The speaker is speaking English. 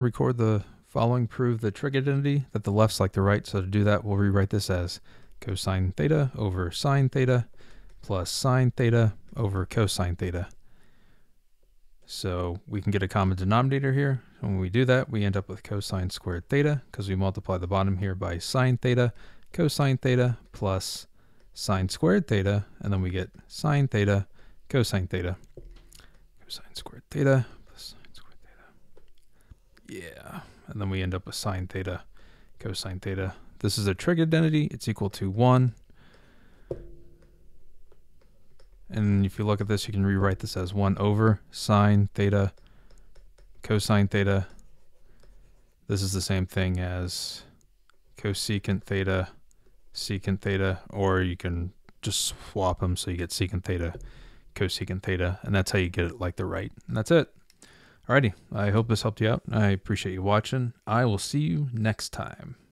record the following prove the trig identity that the left's like the right. So to do that, we'll rewrite this as cosine theta over sine theta plus sine theta over cosine theta. So we can get a common denominator here. When we do that, we end up with cosine squared theta because we multiply the bottom here by sine theta, cosine theta plus sine squared theta, and then we get sine theta, cosine theta. Cosine squared theta plus sine squared theta. Yeah, and then we end up with sine theta, cosine theta. This is a trig identity. It's equal to 1 And if you look at this, you can rewrite this as 1 over sine theta cosine theta. This is the same thing as cosecant theta, secant theta, or you can just swap them so you get secant theta, cosecant theta, and that's how you get it like the right. And that's it. Alrighty, I hope this helped you out. I appreciate you watching. I will see you next time.